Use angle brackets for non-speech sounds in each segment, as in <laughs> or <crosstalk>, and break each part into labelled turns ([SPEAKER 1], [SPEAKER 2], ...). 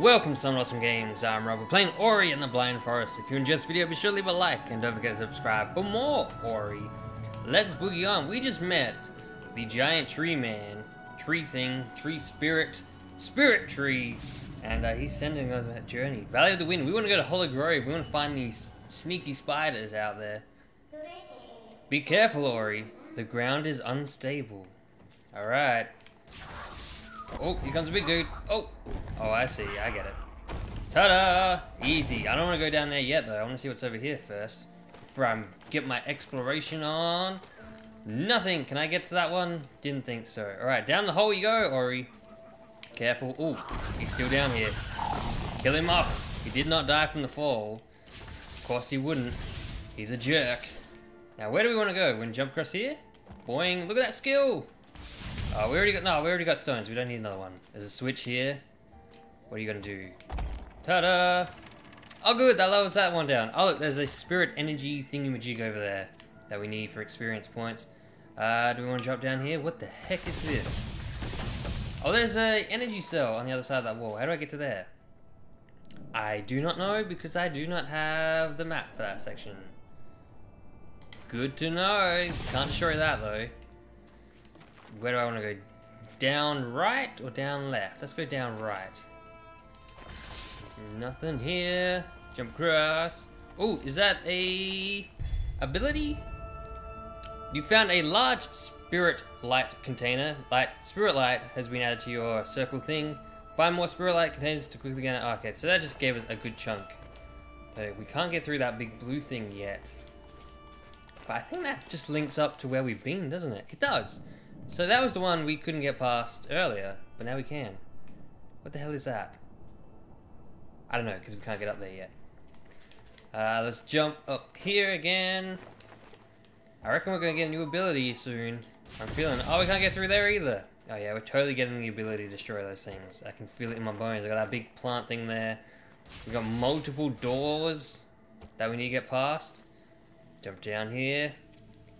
[SPEAKER 1] Welcome to Somewhat Awesome Games. I'm Rob. We're playing Ori and the Blind Forest. If you enjoyed this video, be sure to leave a like and don't forget to subscribe for more Ori. Let's boogie on. We just met the giant tree man, tree thing, tree spirit, spirit tree, and uh, he's sending us on a journey. Valley of the Wind. We want to go to Hollow Grove. We want to find these sneaky spiders out there. Be careful, Ori. The ground is unstable. Alright. Oh, here comes a big dude. Oh. Oh, I see. I get it. Ta-da! Easy. I don't want to go down there yet, though. I want to see what's over here first. Before I get my exploration on. Nothing. Can I get to that one? Didn't think so. Alright, down the hole you go, Ori. Careful. Oh, he's still down here. Kill him off. He did not die from the fall. Of course he wouldn't. He's a jerk. Now, where do we want to go? We want to jump across here? Boing. Look at that skill. Oh, we already got, no, we already got stones. We don't need another one. There's a switch here. What are you to do? Ta-da! Oh, good. That lowers that one down. Oh, look, there's a spirit energy thingy-majig over there that we need for experience points. Uh, do we want to drop down here? What the heck is this? Oh, there's a energy cell on the other side of that wall. How do I get to there? I do not know because I do not have the map for that section. Good to know. Can't destroy that though. Where do I want to go? Down right or down left? Let's go down right. Nothing here. Jump across. Oh, is that a ability? You found a large spirit light container. Light spirit light has been added to your circle thing. Find more spirit light containers to quickly get it. Oh, ah, okay, so that just gave us a good chunk. Okay, we can't get through that big blue thing yet. But I think that just links up to where we've been, doesn't it? It does. So that was the one we couldn't get past earlier, but now we can. What the hell is that? I don't know, because we can't get up there yet. Uh, let's jump up here again. I reckon we're going to get a new ability soon. I'm feeling... Oh, we can't get through there either. Oh yeah, we're totally getting the ability to destroy those things. I can feel it in my bones. I got that big plant thing there. We got multiple doors that we need to get past. Jump down here.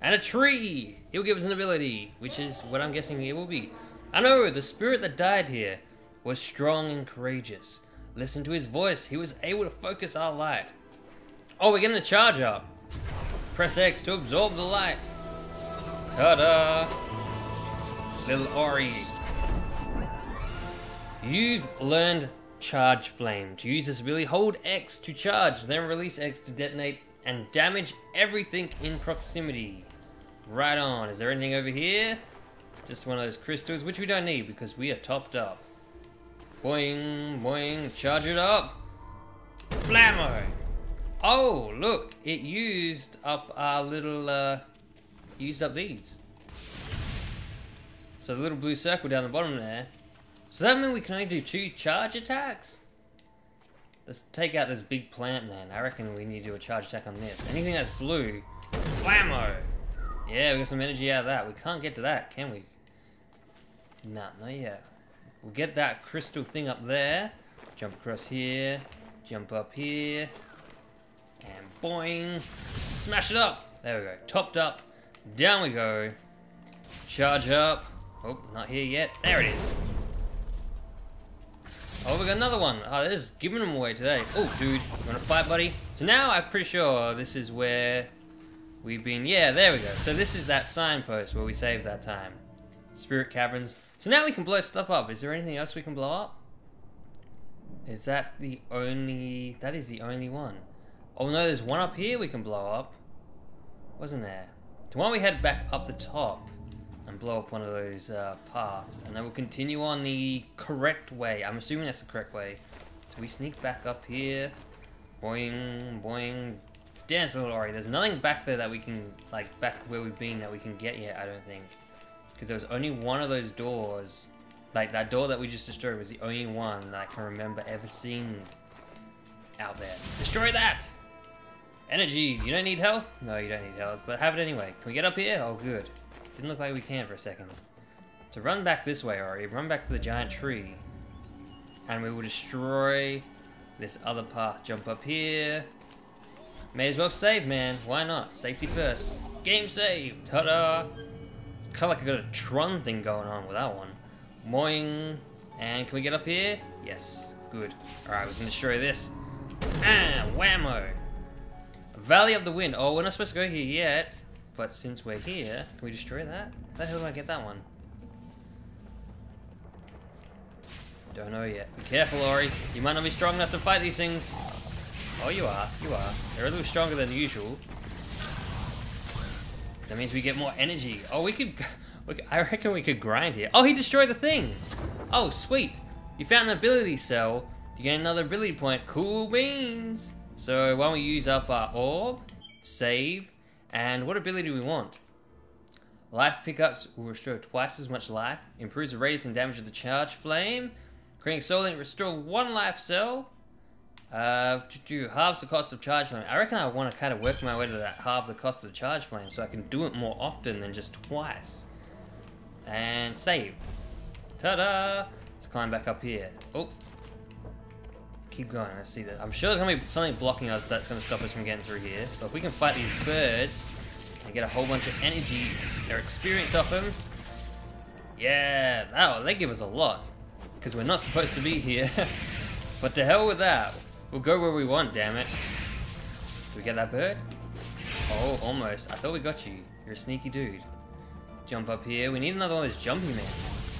[SPEAKER 1] And a tree! He'll give us an ability, which is what I'm guessing it will be. I know, the spirit that died here was strong and courageous. Listen to his voice, he was able to focus our light. Oh, we're getting a charge up. Press X to absorb the light. Ta-da! Little Ori. You've learned Charge Flame. To use this ability, hold X to charge, then release X to detonate and damage everything in proximity. Right on. Is there anything over here? Just one of those crystals, which we don't need because we are topped up. Boing, boing, charge it up. Blammo! Oh, look, it used up our little, uh, used up these. So the little blue circle down the bottom there. So that mean we can only do two charge attacks? Let's take out this big plant then. I reckon we need to do a charge attack on this. Anything that's blue, blammo! Yeah, we got some energy out of that. We can't get to that, can we? Nah, not yet. We'll get that crystal thing up there. Jump across here. Jump up here. And boing! Smash it up! There we go. Topped up. Down we go. Charge up. Oh, not here yet. There it is. Oh, we got another one. Oh, this is giving them away today. Oh, dude. You wanna fight, buddy? So now I'm pretty sure this is where we've been... Yeah, there we go. So this is that signpost where we saved that time. Spirit Caverns. So now we can blow stuff up. Is there anything else we can blow up? Is that the only... That is the only one. Oh no, there's one up here we can blow up. Wasn't there? So why don't we head back up the top and blow up one of those uh, parts. And then we'll continue on the correct way. I'm assuming that's the correct way. So we sneak back up here. Boing, boing. Dance a little. There's nothing back there that we can, like, back where we've been that we can get yet, I don't think. Because there was only one of those doors. Like, that door that we just destroyed was the only one that I can remember ever seeing out there. Destroy that! Energy, you don't need health? No, you don't need health, but have it anyway. Can we get up here? Oh, good. Didn't look like we can for a second. So run back this way, Ori. Run back to the giant tree. And we will destroy this other path. Jump up here. May as well save, man. Why not? Safety first. Game saved. Ta-da! It's kind of like I got a Tron thing going on with that one. Moing. And can we get up here? Yes. Good. Alright, we can destroy this. Ah, whammo. Valley of the Wind. Oh, we're not supposed to go here yet. But since we're here, can we destroy that? How the hell do I get that one? Don't know yet. Be careful, Ori. You might not be strong enough to fight these things. Oh, you are. You are. They're a little stronger than usual. That means we get more energy. Oh, we could... We could I reckon we could grind here. Oh, he destroyed the thing! Oh, sweet. You found an ability cell. You get another ability point. Cool beans! So, why don't we use up our orb, save, and what ability do we want? Life pickups will restore twice as much life, improves the radius and damage of the charge flame, creating soul link restore one life cell, uh, to do halves the cost of charge flame. I reckon I want to kind of work my way to that half the cost of the charge flame so I can do it more often than just twice. And save. Ta-da! Let's climb back up here. Oh. Keep going, let's see that. I'm sure there's gonna be something blocking us that's gonna stop us from getting through here. But if we can fight these birds and get a whole bunch of energy or experience off them, yeah, that, they give us a lot. Because we're not supposed to be here. <laughs> but to hell with that. We'll go where we want, damn it. Did we get that bird? Oh, almost. I thought we got you. You're a sneaky dude. Jump up here. We need another one of those jumpy men.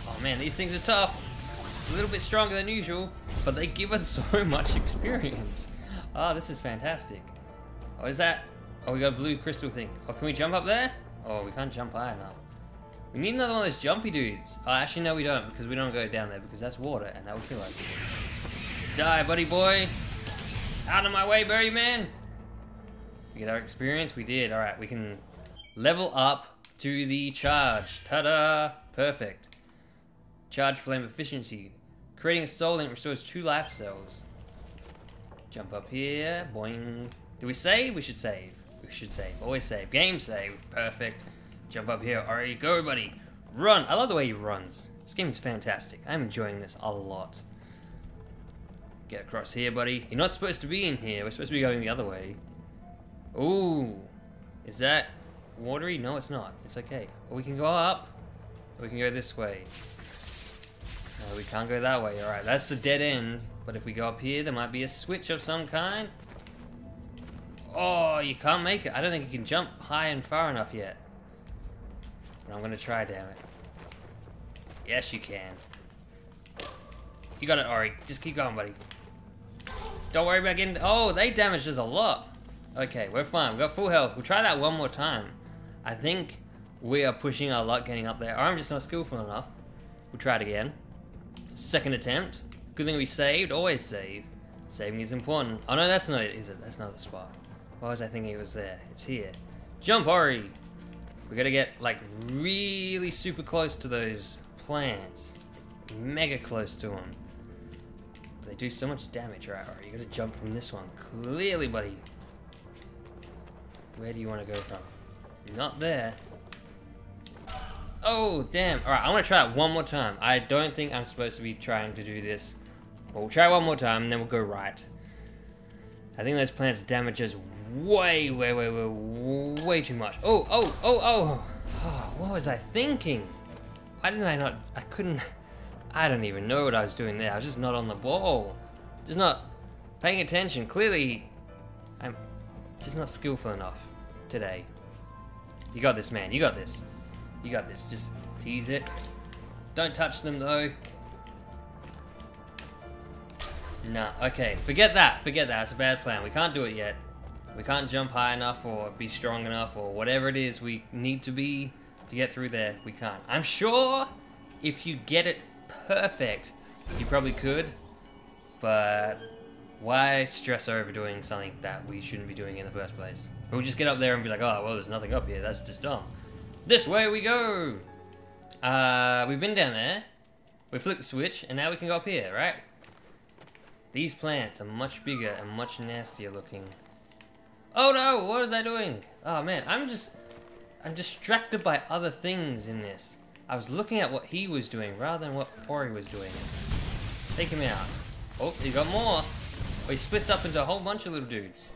[SPEAKER 1] Oh man, these things are tough. A little bit stronger than usual, but they give us <laughs> so much experience. Oh, this is fantastic. Oh, is that? Oh, we got a blue crystal thing. Oh, can we jump up there? Oh, we can't jump high enough. We need another one of those jumpy dudes. Oh, actually, no, we don't, because we don't go down there, because that's water, and that will kill us. Die, buddy boy. Out of my way, Berry Man! We get our experience? We did. Alright, we can level up to the charge. Ta-da! Perfect. Charge flame efficiency. Creating a soul link restores two life cells. Jump up here. Boing. Do we save? We should save. We should save. Always save. Game save. Perfect. Jump up here. Alright, go, buddy. Run. I love the way he runs. This game is fantastic. I'm enjoying this a lot. Get across here, buddy. You're not supposed to be in here. We're supposed to be going the other way. Ooh. Is that watery? No, it's not. It's okay. We can go up. Or we can go this way. No, we can't go that way. Alright, that's the dead end. But if we go up here, there might be a switch of some kind. Oh, you can't make it. I don't think you can jump high and far enough yet. But I'm gonna try, damn it. Yes, you can. You got it, Ori. Just keep going, buddy. Don't worry about getting... Oh, they damaged us a lot. Okay, we're fine. We've got full health. We'll try that one more time. I think we are pushing our luck getting up there. Or I'm just not skillful enough. We'll try it again. Second attempt. Good thing we saved. Always save. Saving is important. Oh no, that's not it, is it? That's not the spot. Why was I thinking it was there? It's here. Jump, Ori! We gotta get, like, really super close to those plants. Mega close to them. They do so much damage. Right, alright, you gotta jump from this one. Clearly, buddy. Where do you want to go from? Not there. Oh, damn. Alright, I'm gonna try it one more time. I don't think I'm supposed to be trying to do this. But we'll try one more time, and then we'll go right. I think those plants damage us way, way, way, way, way too much. Oh, oh, oh, oh. oh <sighs> what was I thinking? Why didn't I not... I couldn't... I don't even know what I was doing there. I was just not on the ball. Just not paying attention. Clearly, I'm just not skillful enough today. You got this, man. You got this. You got this. Just tease it. Don't touch them, though. Nah, okay. Forget that. Forget that. It's a bad plan. We can't do it yet. We can't jump high enough or be strong enough or whatever it is we need to be to get through there. We can't. I'm sure if you get it perfect, you probably could, but why stress over doing something that we shouldn't be doing in the first place? We'll just get up there and be like, oh, well, there's nothing up here, that's just dumb. This way we go! Uh, we've been down there, we flicked the switch, and now we can go up here, right? These plants are much bigger and much nastier looking. Oh no, what was I doing? Oh man, I'm just, I'm distracted by other things in this. I was looking at what he was doing rather than what Ori was doing. Take him out. Oh, he got more. Oh, he splits up into a whole bunch of little dudes.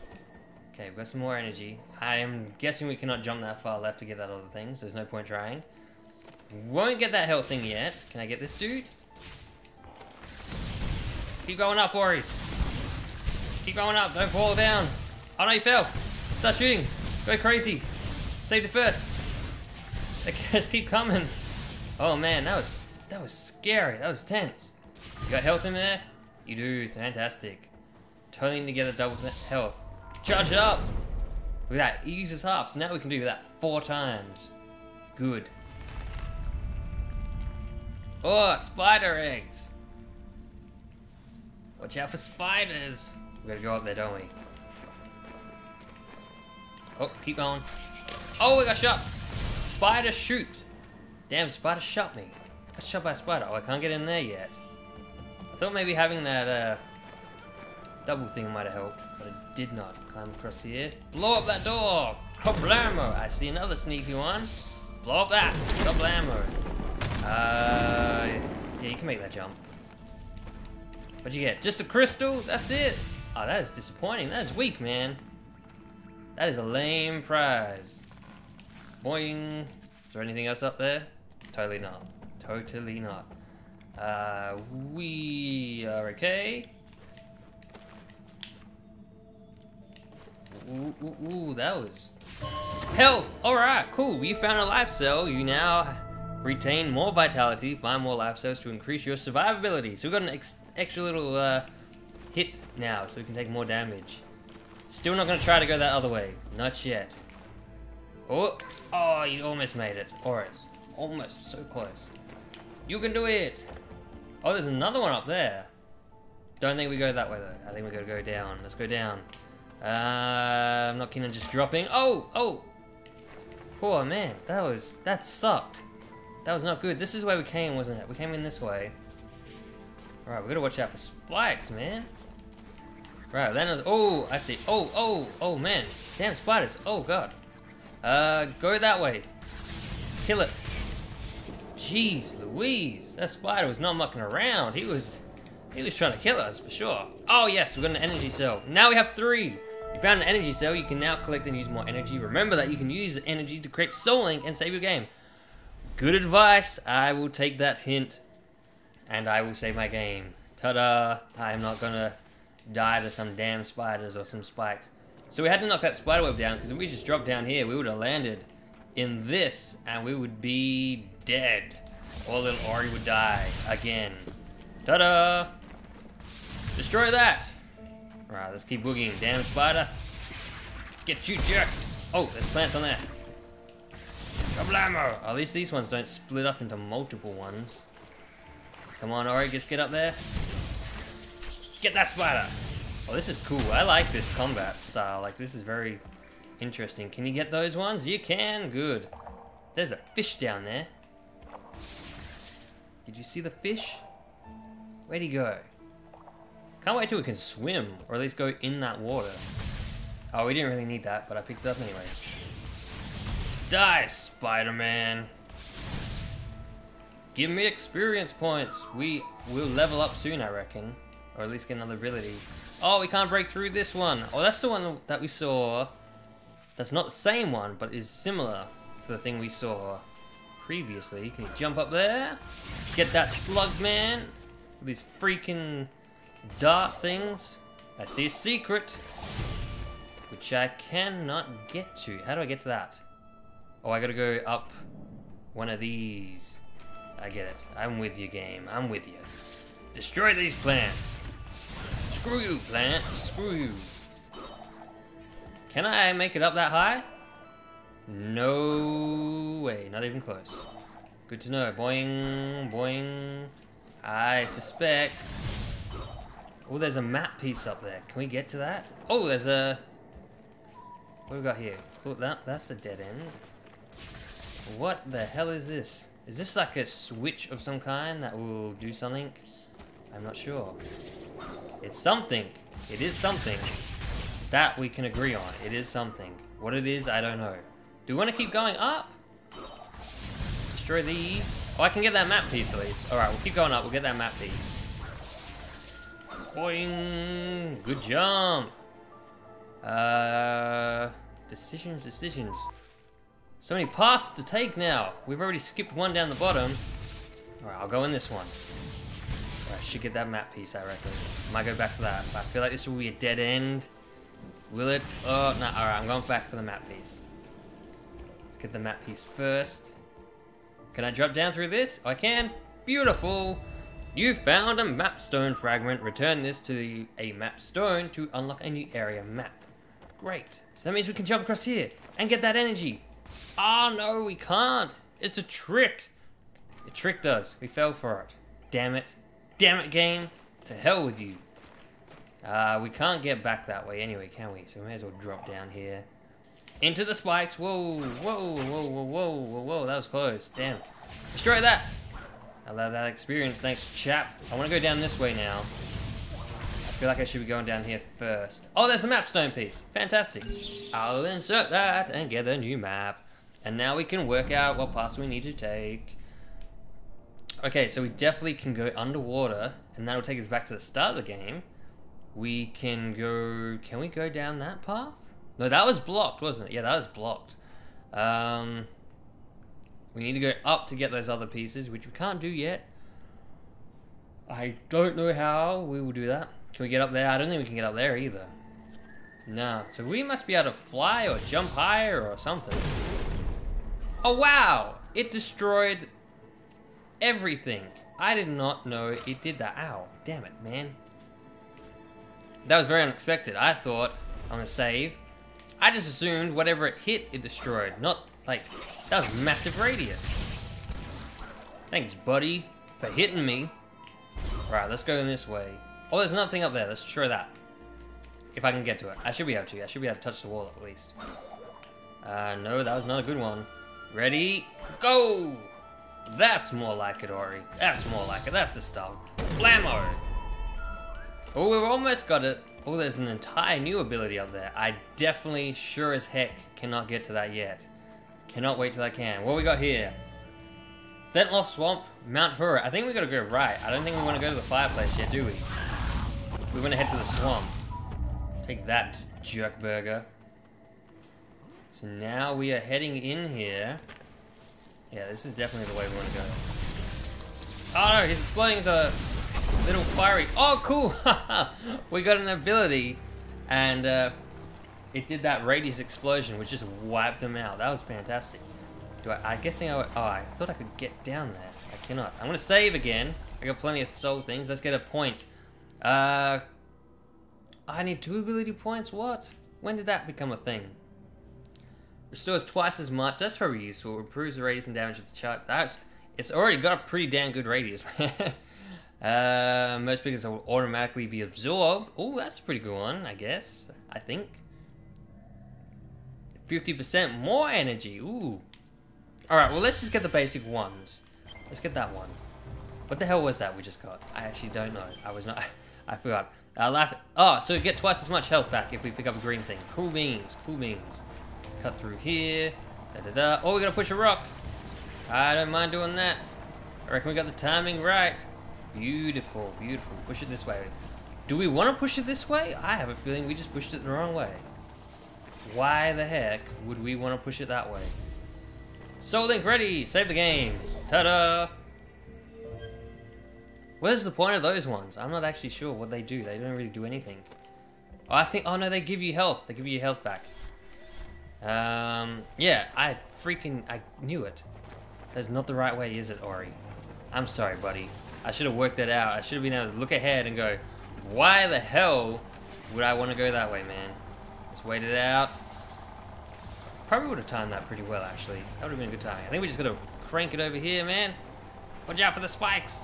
[SPEAKER 1] Okay, we've got some more energy. I am guessing we cannot jump that far left to get that other thing, so there's no point trying. Won't get that health thing yet. Can I get this dude? Keep going up, Ori. Keep going up. Don't fall down. Oh no, you fell. Start shooting. Go crazy. Save the first. <laughs> They just keep coming. Oh man, that was that was scary. That was tense. You got health in there? You do. Fantastic. Totally need to get a double health. Charge it up. Look at that. He uses half, so now we can do that four times. Good. Oh, spider eggs. Watch out for spiders. We gotta go up there, don't we? Oh, keep going. Oh, we got shot. Spider shoot. Damn, spider shot me. I shot by a spider. Oh, I can't get in there yet. I thought maybe having that uh, double thing might have helped, but it did not. Climb across here. Blow up that door. Kablamo. I see another sneaky one. Blow up that. Kablamo. Uh, yeah, you can make that jump. What'd you get? Just a crystal? That's it? Oh, that is disappointing. That is weak, man. That is a lame prize. Boing. Is there anything else up there? Totally not. Totally not. Uh, we are okay. Ooh, ooh, ooh, that was... Health! Alright, cool. You found a life cell. You now retain more vitality, find more life cells to increase your survivability. So we've got an ex extra little uh, hit now, so we can take more damage. Still not going to try to go that other way. Not yet. Oh, oh, you almost made it. Oris. Almost. So close. You can do it. Oh, there's another one up there. Don't think we go that way, though. I think we got to go down. Let's go down. Uh, I'm not keen on just dropping. Oh, oh. Poor man. That was, that sucked. That was not good. This is where we came, wasn't it? We came in this way. Alright, we gotta watch out for spikes, man. Right, then was, oh, I see. Oh, oh, oh, man. Damn spiders. Oh, God. Uh, go that way. Kill it. Jeez Louise. That spider was not mucking around. He was, he was trying to kill us, for sure. Oh, yes, we got an energy cell. Now we have three. You found an energy cell. You can now collect and use more energy. Remember that you can use the energy to create Soul Link and save your game. Good advice. I will take that hint. And I will save my game. Ta-da. I am not gonna die to some damn spiders or some spikes. So we had to knock that spider web down, because if we just dropped down here, we would have landed in this, and we would be dead. Or little Ori would die again. Ta-da! Destroy that! Alright, let's keep boogieing. Damn spider. Get you, jerk! Oh, there's plants on there. Kablamo! At least these ones don't split up into multiple ones. Come on, Ori, just get up there. Get that spider! Oh, this is cool. I like this combat style. Like, this is very interesting. Can you get those ones? You can. Good. There's a fish down there. Did you see the fish? Where'd he go? Can't wait till we can swim, or at least go in that water. Oh, we didn't really need that, but I picked it up anyway. Die, Spider-Man! Give me experience points. We will level up soon, I reckon. Or at least get another ability. Oh, we can't break through this one. Oh, that's the one that we saw. That's not the same one, but is similar to the thing we saw previously. Can you jump up there? Get that slug man. These freaking dart things. I see a secret. Which I cannot get to. How do I get to that? Oh, I gotta go up one of these. I get it. I'm with you, game. I'm with you. Destroy these plants. Screw you, plants. Screw you. Can I make it up that high? No way. Not even close. Good to know. Boing, boing. I suspect. Oh, there's a map piece up there. Can we get to that? Oh, there's a... What we got here? Oh, that, that's a dead end. What the hell is this? Is this like a switch of some kind that will do something? I'm not sure. It's something. It is something. That we can agree on. It is something. What it is, I don't know. Do we want to keep going up? Destroy these. Oh, I can get that map piece at least. Alright, we'll keep going up. We'll get that map piece. Boing! Good jump! Uh... Decisions, decisions. So many paths to take now. We've already skipped one down the bottom. Alright, I'll go in this one. I should get that map piece, I reckon. I might go back for that. But I feel like this will be a dead end. Will it? Oh, no. Alright, I'm going back for the map piece. Let's the map piece first. Can I drop down through this? I can. Beautiful. You found a map stone fragment. Return this to the, a map stone to unlock a new area map. Great. So that means we can jump across here and get that energy. Oh no, we can't. It's a trick. It tricked us. We fell for it. Damn it. Damn it, game. To hell with you. Uh, we can't get back that way anyway, can we? So we may as well drop down here. Into the spikes. Whoa, whoa, whoa, whoa, whoa, whoa, whoa. That was close. Damn. Destroy that. I love that experience. Thanks, chap. I want to go down this way now. I feel like I should be going down here first. Oh, there's a map stone piece. Fantastic. I'll insert that and get a new map. And now we can work out what paths we need to take. Okay, so we definitely can go underwater, and that'll take us back to the start of the game. We can go... Can we go down that path? No, that was blocked, wasn't it? Yeah, that was blocked. Um, we need to go up to get those other pieces, which we can't do yet. I don't know how we will do that. Can we get up there? I don't think we can get up there either. No, so we must be able to fly or jump higher or something. Oh wow! It destroyed everything. I did not know it did that. Ow, damn it, man. That was very unexpected. I thought, I'm gonna save. I just assumed whatever it hit, it destroyed. Not, like, that was massive radius. Thanks, buddy, for hitting me. Right, let's go in this way. Oh, there's nothing up there. Let's try that. If I can get to it. I should be able to. I should be able to touch the wall at least. Uh, no, that was not a good one. Ready? Go! That's more like it, Ori. That's more like it. That's the stuff. Blammo! Oh, we've almost got it. Oh, there's an entire new ability up there. I definitely, sure as heck, cannot get to that yet. Cannot wait till I can. What we got here? Thornfelt Swamp, Mount Horu. I think we gotta go right. I don't think we want to go to the fireplace yet, do we? We want to head to the swamp. Take that, jerk burger. So now we are heading in here. Yeah, this is definitely the way we want to go. Oh no, he's exploding the little fiery. Oh, cool! <laughs> we got an ability, and uh, it did that radius explosion, which just wiped them out. That was fantastic. Do I? I guessing I. Oh, I thought I could get down there. I cannot. I'm gonna save again. I got plenty of soul things. Let's get a point. Uh, I need two ability points? What? When did that become a thing? Restores twice as much. That's very useful. Improves the radius and damage of the chart. That's it's already got a pretty damn good radius. <laughs> uh, most pickers will automatically be absorbed. Oh, that's a pretty good one, I guess. I think. 50% more energy. Ooh. Alright, well, let's just get the basic ones. Let's get that one. What the hell was that we just got? I actually don't know. I was not... <laughs> I forgot. Uh, laugh. Oh, so we get twice as much health back if we pick up a green thing. Cool beans. Cool beans. Cut through here. Da da da. Oh, we gotta push a rock. I don't mind doing that. I reckon we got the timing right. Beautiful, beautiful. Push it this way. Do we want to push it this way? I have a feeling we just pushed it the wrong way. Why the heck would we want to push it that way? Soul Link ready! Save the game! Ta-da! Where's the point of those ones? I'm not actually sure what they do. They don't really do anything. Oh, I think, oh no, they give you health. They give you health back. Um, yeah, I freaking, I knew it. That's not the right way, is it, Ori? I'm sorry, buddy. I should have worked that out. I should have been able to look ahead and go, why the hell would I want to go that way, man? Let's wait it out. Probably would have timed that pretty well, actually. That would have been a good timing. I think we just got to crank it over here, man. Watch out for the spikes.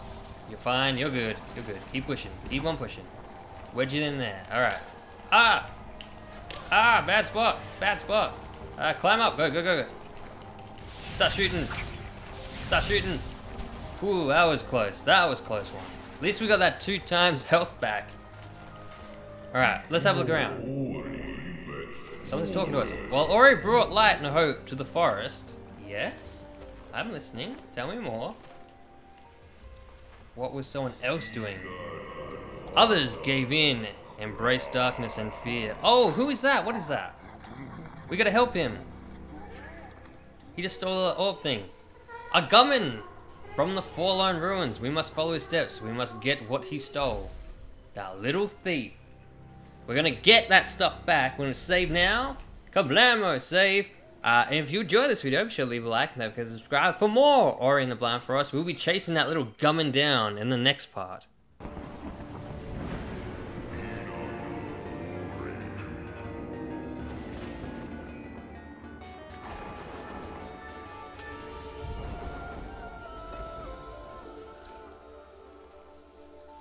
[SPEAKER 1] You're fine. You're good. You're good. Keep pushing. Keep on pushing. Wedge it in there. All right. Ah! Ah! Bad spot. Bad spot. Uh, climb up. Go, go, go, go. Start shooting. Start shooting. Ooh, that was close. That was close one. At least we got that two times health back. Alright, let's have a look around. Someone's talking to us. Well, Ori brought light and hope to the forest. Yes? I'm listening. Tell me more. What was someone else doing? Others gave in, embraced darkness and fear. Oh, who is that? What is that? We gotta help him. He just stole an orb thing. A Gumon! From the Forlorn Ruins. We must follow his steps. We must get what he stole. That little thief. We're gonna get that stuff back. We're gonna save now. Kablamo, save. Uh, and if you enjoy this video, be sure to leave a like and subscribe for more Ori and the Blind Forest. We'll be chasing that little Gumon down in the next part.